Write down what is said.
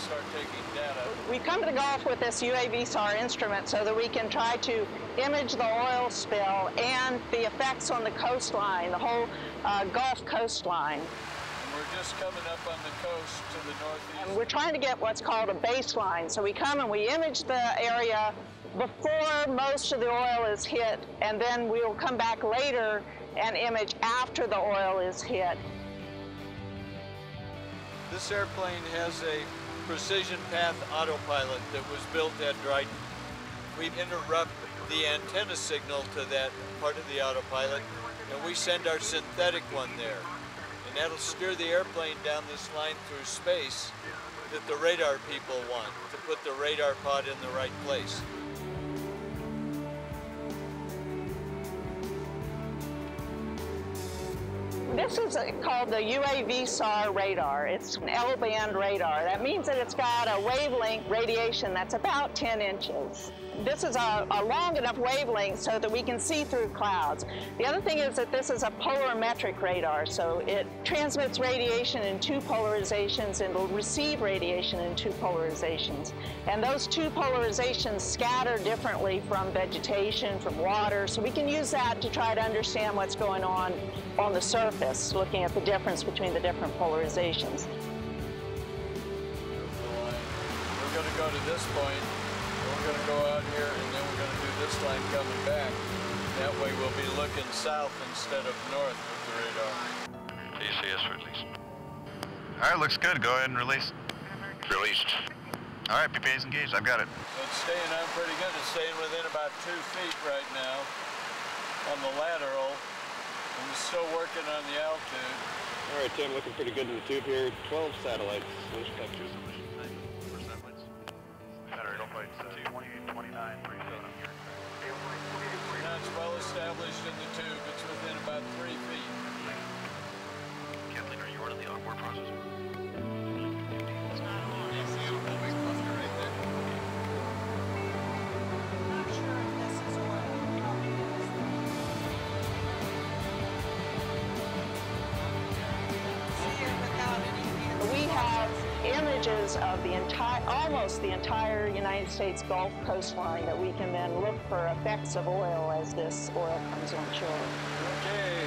start taking data. We come to the Gulf with this UAV SAR instrument so that we can try to image the oil spill and the effects on the coastline, the whole uh, Gulf coastline. And we're just coming up on the coast to the northeast. And we're trying to get what's called a baseline. So we come and we image the area before most of the oil is hit, and then we'll come back later and image after the oil is hit. This airplane has a precision path autopilot that was built at Dryden. We interrupt the antenna signal to that part of the autopilot and we send our synthetic one there. And that'll steer the airplane down this line through space that the radar people want to put the radar pod in the right place. This is called the UAV SAR radar. It's an L-band radar. That means that it's got a wavelength radiation that's about 10 inches. This is a, a, long enough wavelength so that we can see through clouds. The other thing is that this is a polarimetric radar, so it transmits radiation in two polarizations and will receive radiation in two polarizations. And those two polarizations scatter differently from vegetation, from water, so we can use that to try to understand what's going on on the surface, looking at the difference between the different polarizations. We're going to go to this point we're going to go out here and then we're going to do this line coming back. That way we'll be looking south instead of north with the radar. DCS released. All right, looks good. Go ahead and release. Released. All right, PPA's engaged. I've got it. It's staying on pretty good. It's staying within about two feet right now on the lateral. I'm still working on the altitude. All right, Tim, looking pretty good in the tube here. 12 satellites. Those pictures. 29, 3. Images of the entire, almost the entire United States Gulf coastline that we can then look for effects of oil as this oil comes on shore. Okay,